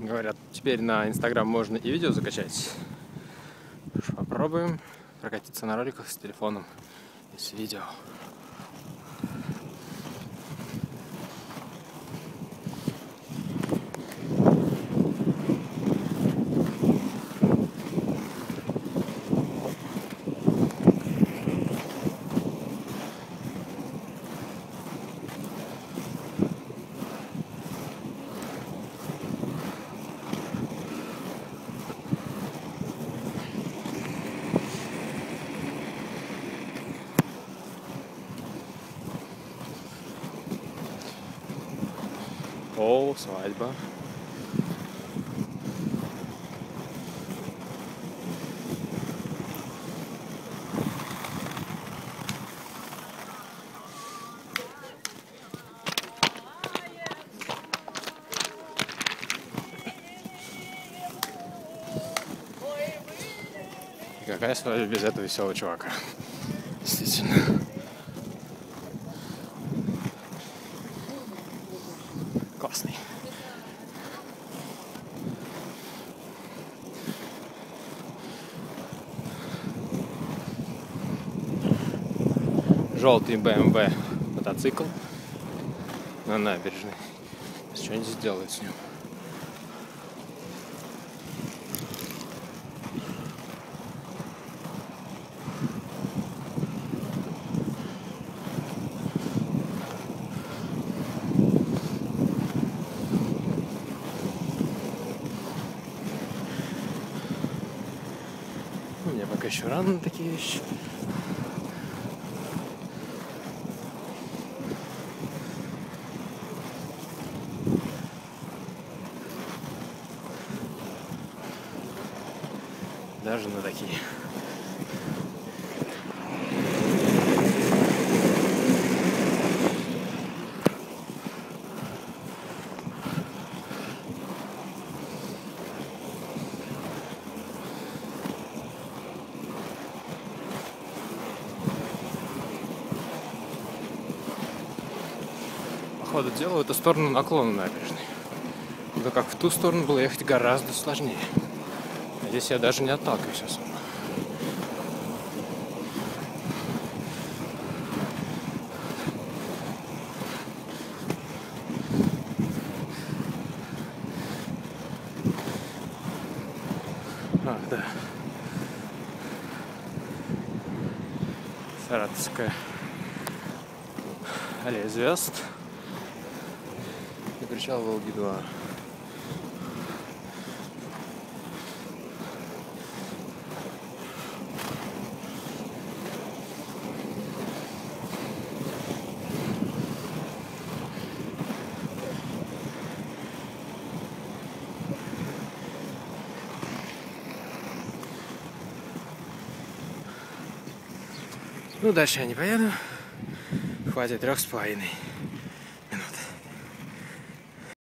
Говорят, теперь на Инстаграм можно и видео закачать. Попробуем прокатиться на роликах с телефоном и с видео. О, свадьба. И какая свадьба без этого веселого чувака? Действительно. Классный. Желтый BMW мотоцикл на набережной. Что-нибудь сделают с ним. Еще рано на такие вещи. Даже на такие. Ходу дела в эту сторону наклона набережной. Но как в ту сторону было ехать гораздо сложнее. Здесь я даже не отталкиваюсь особо. А, да. Саратовская аллея звезд. И причал Волги-2. Ну, дальше я не поеду. Хватит трех с половиной.